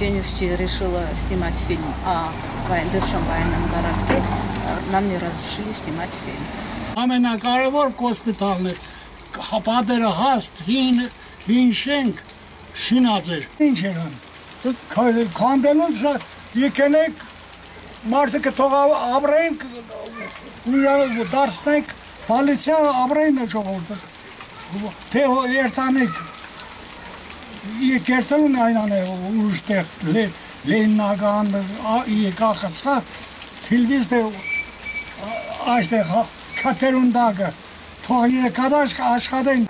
Ченюшчи решила снимать фильм о бывшем военном городке, нам не разрешили снимать фильм. Ամենակարևոր հոսպիտալն էր, հապատերը հաստ, հին, հին շենք, շինած էր։ Ինչ էր ան։ Քանդելուց եկել եք մարդը կթող ապրենք ու դարձնենք պալիցիա ապրեն ժողովուրդը։ Թե երտանեք եկերտելուն այնան է ուշտեղ լեննական եկախցա թիլվիզ դե այստեղ քաթերուն դագը թող երկադաշ աշխատեն